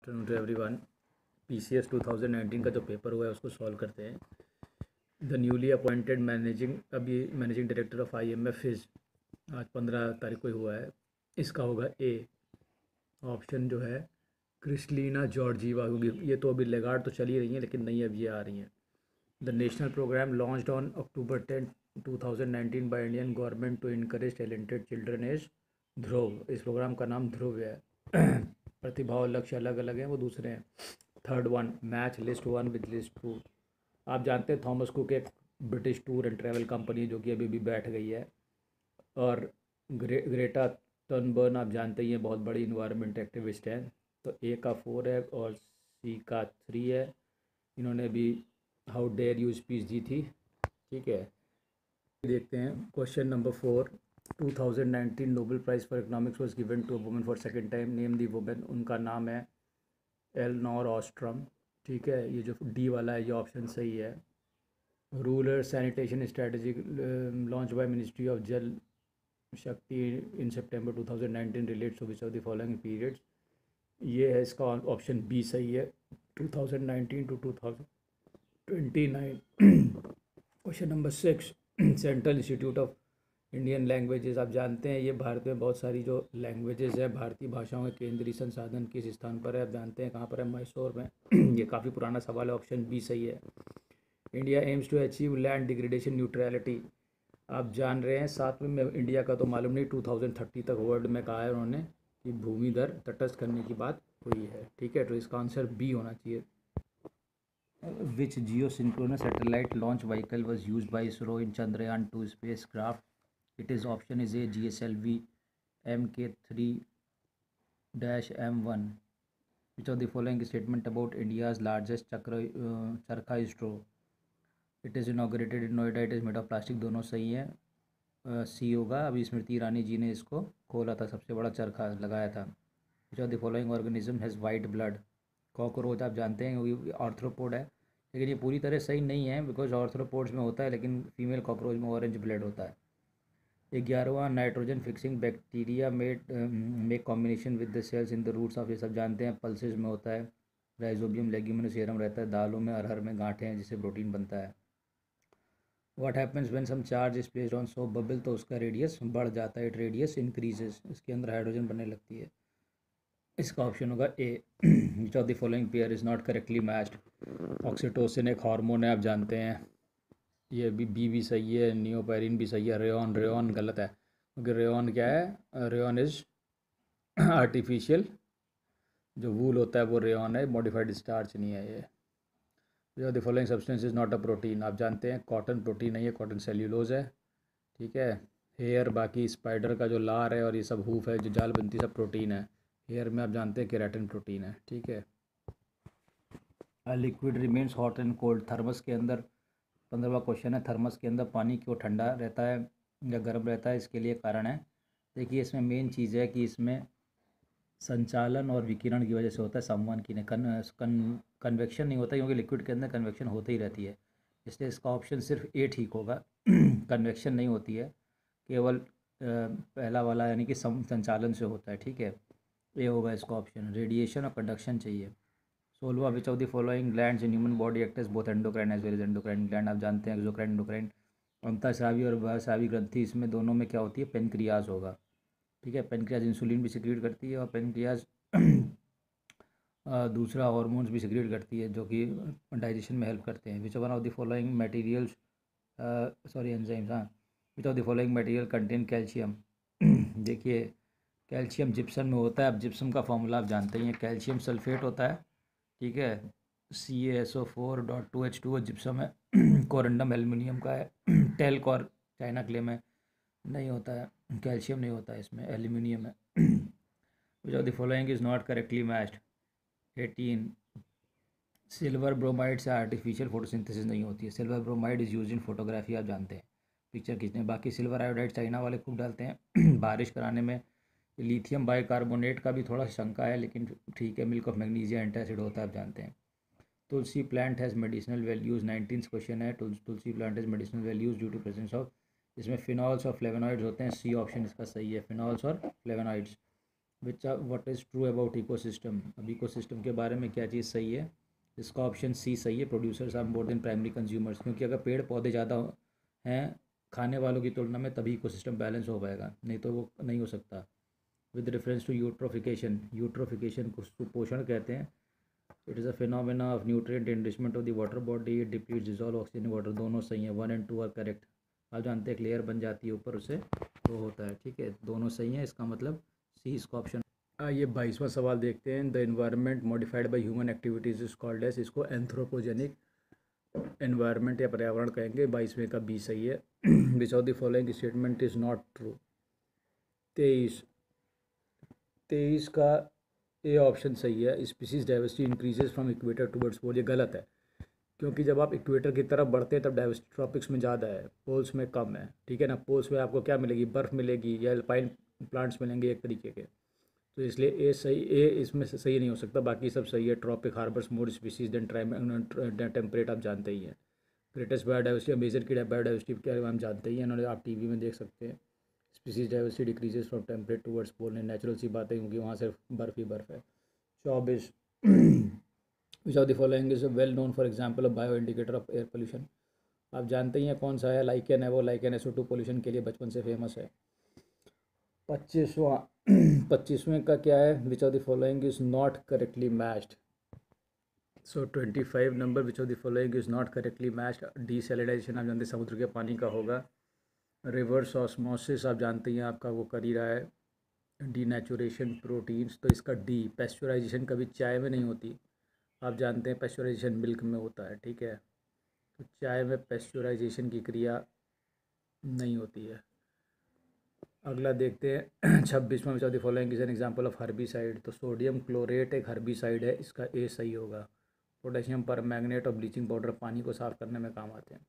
Afternoon to everyone PCS 2019 का जो paper हुआ है, उसको सॉल्व करते हैं। द न्यूली अपॉइंटेड मैनेजिंग अभी managing director of IMF is आज पंद्रह तारीख को हुआ है। इसका होगा ए ऑप्शन जो है क्रिस्टलीना जॉर्जीवा होगी। ये तो अभी लेगार्ड तो चली रही हैं, लेकिन नहीं अब ये आ रही हैं। The national programme launch on October ten two thousand nineteen by Indian government to increase talented children as Dhruv इस प्रोग्राम का नाम ध्रुव है। प्रतिभा और लक्ष्य अलग अलग हैं, वो दूसरे हैं। Third one match list one with list two आप जानते हैं थॉमस कुक एक British tour and travel company जो कि अभी भी बैठ गई है। और ग्रे, ग्रेटा टर्नबर्न आप जानते ही हैं, बहुत बड़ी इन्वायरमेंट एक्टिविस्ट हैं। तो ए का फोर है और सी का थ्री है। इन्होंने भी हाउ डेयर यू स्पीच दी थी। ठीक है। देखते हैं। Question number four 2019 Nobel prize for economics was given to woman for second time name the women उनका नाम है एल नॉर ऑस्ट्रम ठीक है? ये जो डी वाला है, ये ऑप्शन सही है। Rural sanitation strategy launch by ministry of Jal Shakti in September 2019 relates to which of the following periods ये है इसका ऑप्शन बी सही है। 2019 to 2029 question number six central institute of Indian languages आप जानते हैं, ये भारत में बहुत सारी जो लैंग्वेजेस है, भारतीय भाषाओं के केंद्रीय संसाधन किस स्थान पर है, आप जानते हैं कहाँ पर है मैसूर में। ये काफ़ी पुराना सवाल है ऑप्शन बी सही है। India aims to achieve land degradation neutrality आप जान रहे हैं, साथ में इंडिया का तो मालूम नहीं टू थाउज़ेंड थर्टी तक वर्ल्ड में कहा है उन्होंने कि भूमि दर तटस्थ करने की बात हुई है। ठीक है तो इसका आंसर बी होना चाहिए। Which geosynchronous satellite launch vehicle was use by ISRO in Chandrayaan two spacecraft it is option is A G S L V M K three dash M one which of the following statement about India's largest chakra charkha स्ट्रो it is inaugurated in Noida it is made of plastic दोनों सही हैं। uh, सी होगा। अभी स्मृति ईरानी जी ने इसको खोला था। सबसे बड़ा चरखा लगाया था। Which of the following organism has white blood cockroach आप जानते हैं, क्योंकि ऑर्थ्रोपोड है। लेकिन ये पूरी तरह सही नहीं है बिकॉज़ ऑर्थ्रोपोड्स में होता है, लेकिन फीमेल कॉकरोच में ऑरेंज ब्लड होता है। ग्यारहवा nitrogen fixing bacteria made make combination with the cells in the roots of ये सब जानते हैं। पल्सेज में होता है राइजोबियम लेग्यूमिनोसेरम रहता है, दालों में अरहर में गांठे हैं जिससे प्रोटीन बनता है। What happens when some charge is placed on soap bubble तो उसका रेडियस बढ़ जाता है इट रेडियस इंक्रीजेस इसके अंदर हाइड्रोजन बनने लगती है। इसका ऑप्शन होगा A which of the following pair is not correctly matched oxytocin एक हार्मोन है, आप जानते हैं। ये भी बी भी सही है, नियोपेरिन भी सही है रेन रेन गलत है। क्योंकि रेन क्या है रेन इज़ आर्टिफिशियल जो वूल होता है वो रेन है मॉडिफाइड स्टार्च नहीं है ये। The following substance is not a protein आप जानते हैं कॉटन प्रोटीन नहीं है कॉटन सेल्यूलोज है, ठीक है। हेयर बाकी स्पाइडर का जो लार है और ये सब हूफ है, जो जाल बनती सब प्रोटीन है। हेयर में आप जानते हैं केराटिन प्रोटीन है, ठीक है। Liquid remains hot and cold thermos के अंदर पंद्रहवा क्वेश्चन है थर्मस के अंदर पानी क्यों ठंडा रहता है या गर्म रहता है इसके लिए कारण है। देखिए इसमें मेन चीज़ है कि इसमें संचालन और विकिरण की वजह से होता है संवहन की कन, कन कन्वेक्शन नहीं होता क्योंकि लिक्विड के अंदर कन्वेक्शन होती ही रहती है। इसलिए इसका ऑप्शन सिर्फ़ ए ठीक होगा। कन्वेक्शन नहीं होती है केवल पहला वाला यानी कि संचालन से होता है ठीक है? ए होगा इसका ऑप्शन रेडिएशन और कंडक्शन चाहिए। सोलवा which of the following gland in human body act both endocrine as well as endocrine gland आप जानते हैं एक्जोक्राइन एंडोक्राइन अंतःस्रावी और बहस्रावी ग्रंथि, इसमें दोनों में क्या होती है? पेनक्रियाज होगा। ठीक है? पेनक्रियाज इंसुलिन भी सिक्रिएट करती है और पेनक्रियाज दूसरा हॉर्मोन्स भी सिक्रिएट करती है, जो कि डाइजेशन में हेल्प करते हैं। Which one of the following materials sorry enzymes हाँ। Which of the following material contain calcium देखिए कैल्शियम जिप्सम में होता है। अब जिप्सम का फॉर्मूला आप जानते हैं कैल्शियम सल्फेट होता है। ठीक है? C S O four dot two H two gypsum है। कोरंडम एलुमिनियम का है। टेल्क और चाइना क्ले में नहीं होता है। कैल्शियम नहीं होता है इसमें। एल्यूमिनियम है। Which of the following is not correctly matched eighteen silver bromide से आर्टिफिशियल फोटोसिंथेसिस नहीं होती है। Silver bromide is use in photography आप जानते हैं। पिक्चर खींचने बाकी सिल्वर आयोडाइड चाइना वाले खूब डालते हैं। बारिश कराने में लिथियम बाइकार्बोनेट का भी थोड़ा शंका है, लेकिन ठीक है, मिल्क ऑफ़ मैग्नीजिया एंटासिड होता है, आप जानते हैं। Tulsi plant has medicinal values nineteen question है। Tulsi plant has medicinal values due to presence of इसमें फिनॉल्स और फ्लेवनॉइड्स होते हैं सी ऑप्शन इसका सही है फिनॉल्स और flavonoids which are what is true about ecosystem अब इको सिस्टम के बारे में क्या चीज़ सही है? इसका ऑप्शन सी सही है producers are more than primary consumers क्योंकि अगर पेड़ पौधे ज़्यादा हैं, खाने वालों की तुलना में तभी इको सिस्टम बैलेंस हो पाएगा, नहीं तो वो नहीं हो सकता। With reference to eutrophication eutrophication को सुपोषण कहते हैं। It is a phenomena of nutrient enrichment of the water body deplete dissolve oxygen water दोनों सही हैं। One and two are correct आप जानते हैं एक लेयर बन जाती है ऊपर उसे वो होता है। ठीक है? दोनों सही हैं। इसका मतलब सी इसका ऑप्शन ये बाईसवां सवाल देखते हैं। The environment modified by human activities is called as इसको एंथ्रोपोजेनिक इन्वायरमेंट या पर्यावरण कहेंगे। बाईसवें का बी सही है। Which of the following statement is not true तेईस तेईस का ए ऑप्शन सही है। Species diversity increases from equator towards pole ये गलत है। क्योंकि जब आप इक्वेटर की तरफ़ बढ़ते हैं, तब डाइवर्सिटी ट्रॉपिक्स में ज़्यादा है पोल्स में कम है। ठीक है ना? पोल्स में आपको क्या मिलेगी? बर्फ़ मिलेगी या अल्पाइन प्लांट्स मिलेंगे एक तरीके के। तो इसलिए ए सही ए इसमें से सही नहीं हो सकता। बाकी सब सही है। Tropic harbours more species than temperate आप जानते ही हैं। ग्रेटेस्ट बायोडाइवर्सिटी अमेजर की बायोडाइवर्सिटी के बारे में हम जानते ही हैं? उन्होंने आप टीवी में देख सकते हैं। Species diversity decreases from temperate towards pole natural सी बातें क्योंकि वहाँ सिर्फ़ बर्फ़ ही बर्फ़ है। चौबीस। Which of the following is well known for example of bio indicator of air pollution आप जानते ही हैं कौन सा है? लाइकेन है वो। लाइकेन एसो टू पोल्यूशन के लिए बचपन से फ़ेमस है। पच्चीसवा। पच्चीसवें का क्या है? Which of the following is not correctly matched so twenty five number which of the following is not correctly matched desalinization आप जानते समुद्र के पानी का होगा। रिवर्स ऑस्मोसिस, आप जानते हैं आपका वो कर ही रहा है। डी नेचुरेशन प्रोटीन्स तो इसका डी, पेस्चराइजेशन कभी चाय में नहीं होती। आप जानते हैं पेस्चराइजेशन मिल्क में होता है, ठीक है? तो चाय में पेस्चराइजेशन की क्रिया नहीं होती है। अगला देखते हैं, छब्बीसवा में चौथी following is an example of herbicide तो सोडियम क्लोरेट एक हर्बीसाइड है, इसका ए सही होगा। पोटेशियम पर मैग्नेट और ब्लीचिंग पाउडर पानी को साफ़ करने में काम आते हैं।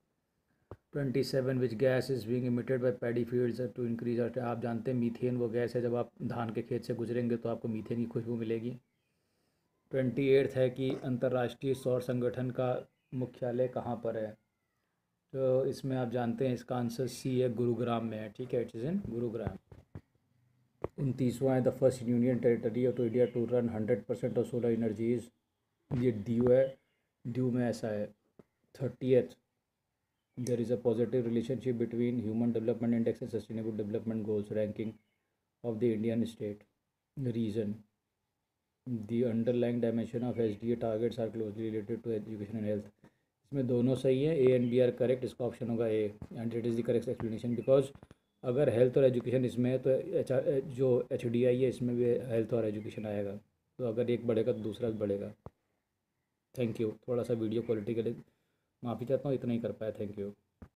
Twenty seven which gas is being emitted by paddy fields to increase आप जानते हैं मीथेन वो गैस है, जब आप धान के खेत से गुजरेंगे तो आपको मीथेन की खुशबू मिलेगी। ट्वेंटी एट्थ है कि अंतर्राष्ट्रीय सौर संगठन का मुख्यालय कहाँ पर है? तो इसमें आप जानते हैं इसका आंसर सी है गुरुग्राम में है, ठीक है इट इज़ इन गुरुग्राम। उनतीसवां है the first union territory of India to run hundred percent of solar energies ये ड्यू है ड्यू में ऐसा है thirtieth there is a positive relationship between human development index and sustainable development goals ranking of the Indian state reason the underlying dimension of SDA targets are closely related to education and health. इसमें दोनों सही है A and B are correct इसका option होगा A and it is the correct explanation because अगर health और education इसमें है तो एच जो एच डी आई है, इसमें भी हेल्थ और एजुकेशन आएगा। तो अगर एक बढ़ेगा तो दूसरा भी बढ़ेगा। थैंक यू थोड़ा सा वीडियो क्वालिटी के लिए माफ़ी चाहता हूँ इतना ही कर पाया थैंक यू